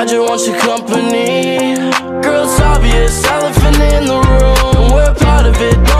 I just want your company. Girl, it's obvious, elephant in the room. We're part of it.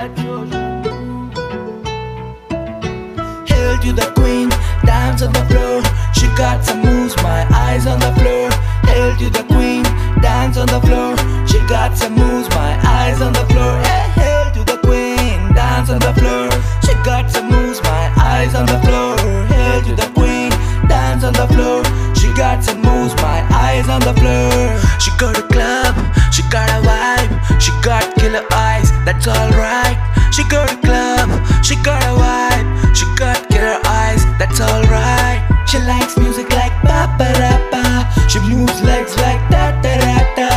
Let your. Hail to the queen, dance on the floor. She got some moves, my eyes on the floor. Hail to the queen, dance on the floor. She got some moves, my eyes on the floor. Hey, hail to the queen, dance on the floor. She got some moves, my eyes on the floor. Hail to the queen, dance on the floor. She got some moves, my eyes on the floor. She got a club, legs like da da da da.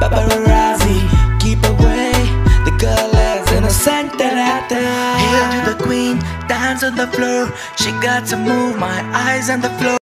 Paparazzi, keep away. The girl is innocent da da da. Hail to the queen, dance on the floor. She got to move, my eyes on the floor.